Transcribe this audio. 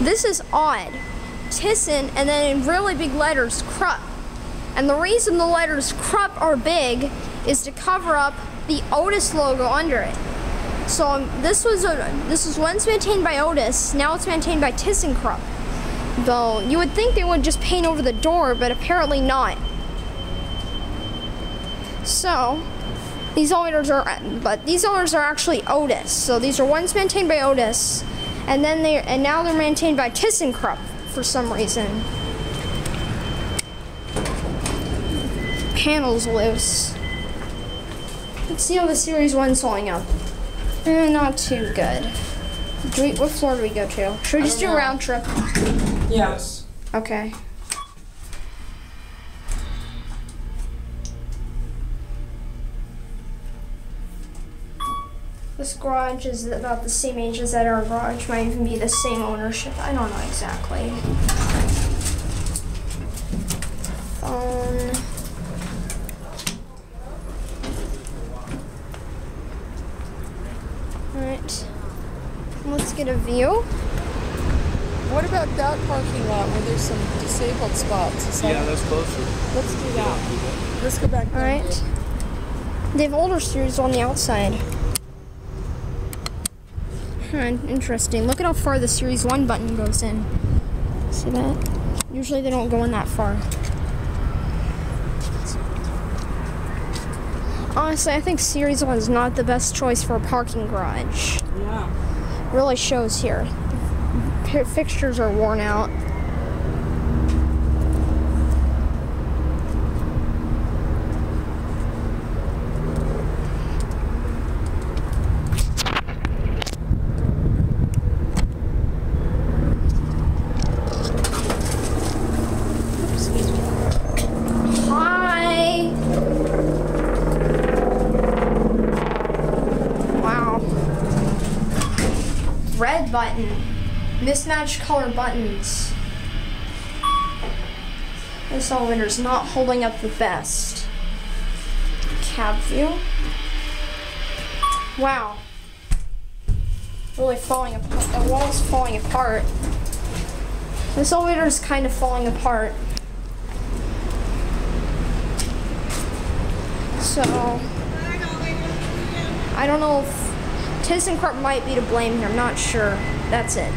This is odd. Thyssen, and then in really big letters, Krupp. And the reason the letters Krupp are big is to cover up the Otis logo under it. So um, this was a this was once maintained by Otis. Now it's maintained by ThyssenKrupp. Though you would think they would just paint over the door, but apparently not. So these owners are, but these owners are actually Otis. So these are once maintained by Otis, and then they and now they're maintained by ThyssenKrupp for some reason. Panels loose. Let's see how the series one's holding up. Eh, not too good. Do we, what floor do we go to? Should we just do a round trip? Yes. Okay. This garage is about the same age as that our garage. Might even be the same ownership. I don't know exactly. Phone. Alright. Let's get a view. What about that parking lot where there's some disabled spots? Is that- Yeah, that's closer. Let's do that. Let's go back. All right. They have older series on the outside. Huh, interesting. Look at how far the Series 1 button goes in. See that? Usually they don't go in that far. Honestly, I think Series 1 is not the best choice for a parking garage. Yeah. Really shows here. Fi- Fixtures are worn out. Button. Mismatched color buttons. This elevator's not holding up the best. Cab view. Wow. Really falling apart. The wall's falling apart. This elevator's kind of falling apart. So I don't know if ThyssenKrupp might be to blame here. I'm not sure. That's it.